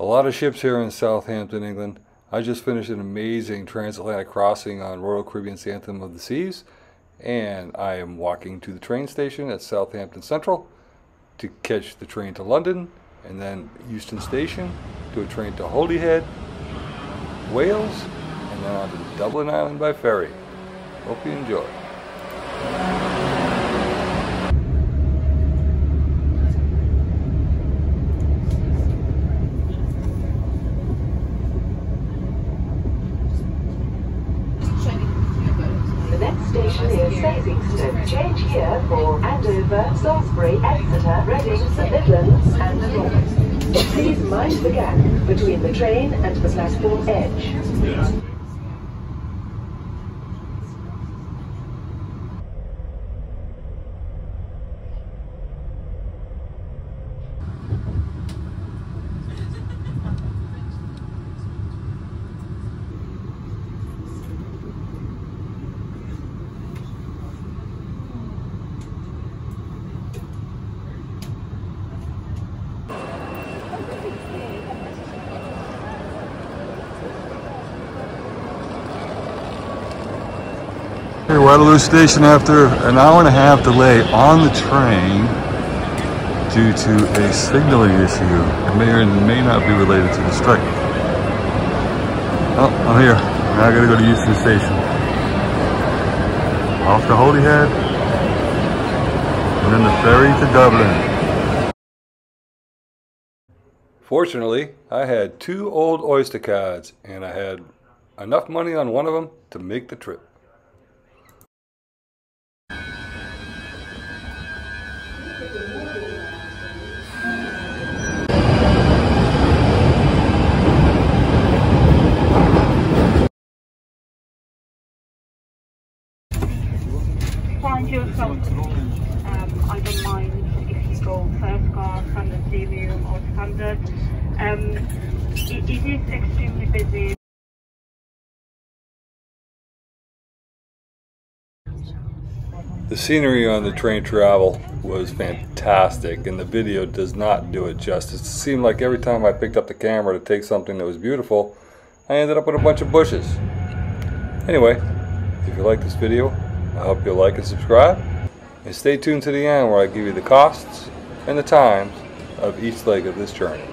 A lot of ships here in Southampton, England. I just finished an amazing transatlantic crossing on Royal Caribbean's Anthem of the Seas, and I am walking to the train station at Southampton Central to catch the train to London, and then Euston Station to a train to Holyhead, Wales, and then on to Dublin Ireland by ferry. Hope you enjoy. The next station is Basingstoke. Change here for Andover, Exeter, Reading, West Midlands and more. Please mind the gap between the train and the platform edge. Waterloo Station after an hour and a half delay on the train due to a signaling issue. It may or may not be related to the strike. Oh, I'm here. Now I gotta go to Euston Station. Off to Holyhead, and then the ferry to Dublin. Fortunately, I had two old Oyster cards, and I had enough money on one of them to make the trip. Find yourself. Um, I don't mind if you go first class, standard premium or standard. Um, it, it is extremely busy. The scenery on the train travel was fantastic, and the video does not do it justice. It seemed like every time I picked up the camera to take something that was beautiful, I ended up with a bunch of bushes. Anyway, if you like this video, I hope you'll like and subscribe, and stay tuned to the end where I give you the costs and the times of each leg of this journey.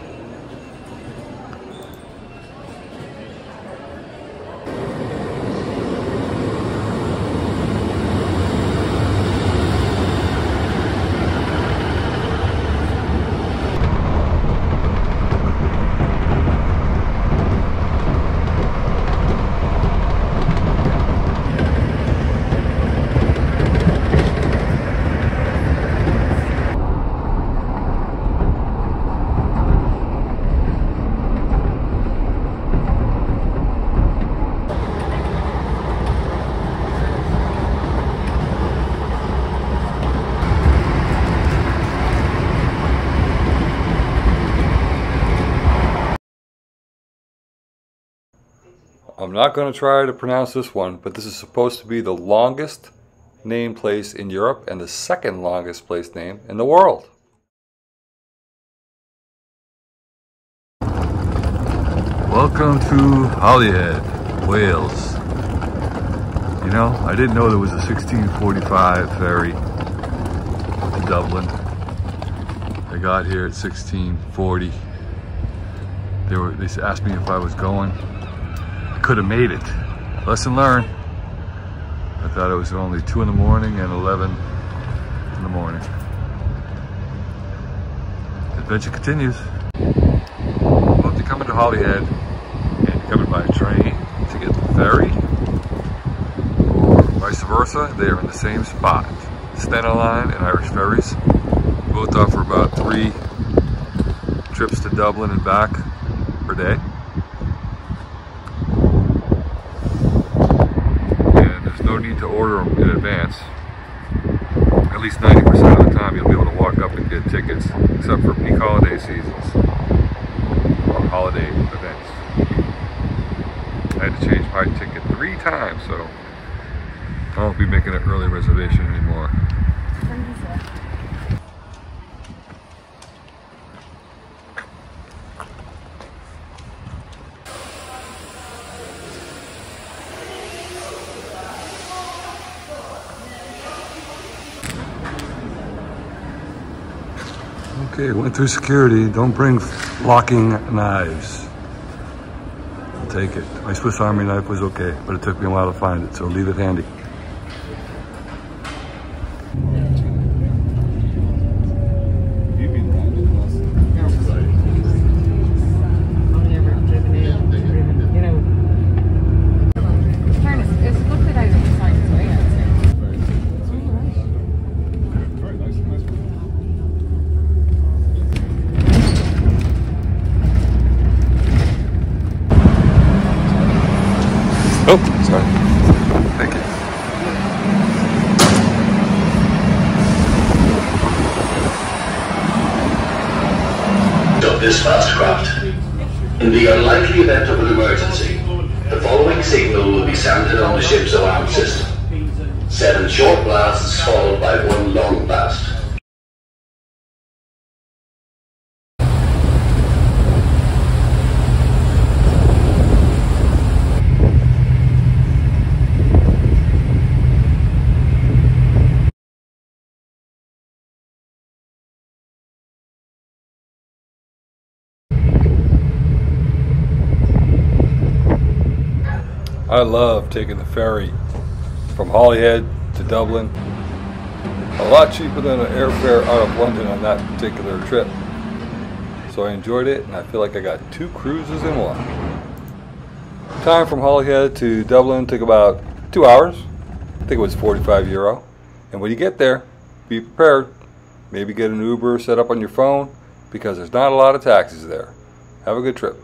I'm not going to try to pronounce this one, but this is supposed to be the longest named place in Europe and the second longest place name in the world. Welcome to Holyhead, Wales. You know, I didn't know there was a 1645 ferry to Dublin. I got here at 1640. They were they asked me if I was going. Could have made it. Lesson learned. I thought it was only 2 in the morning and 11 in the morning. Adventure continues. Well, if you're coming to Holyhead and you're coming by train to get the ferry, or vice versa, they are in the same spot. Stena Line and Irish Ferries both offer about three trips to Dublin and back per day. And there's no need to order them in advance. At least 90% of the time you'll be able to walk up and get tickets, except for peak holiday seasons or holiday events. I had to change my ticket three times, so I won't be making an early reservation anymore. Okay, went through security. Don't bring locking knives. I'll take it. My Swiss Army knife was okay, but it took me a while to find it, so leave it handy. This fast craft. In the unlikely event of an emergency, the following signal will be sounded on the ship's alarm system. Seven short blasts followed by one long blast. I love taking the ferry from Holyhead to Dublin. A lot cheaper than an airfare out of London on that particular trip. So I enjoyed it and I feel like I got two cruises in one. Time from Holyhead to Dublin took about two hours. I think it was 45 euro. And when you get there, be prepared. Maybe get an Uber set up on your phone because there's not a lot of taxis there. Have a good trip.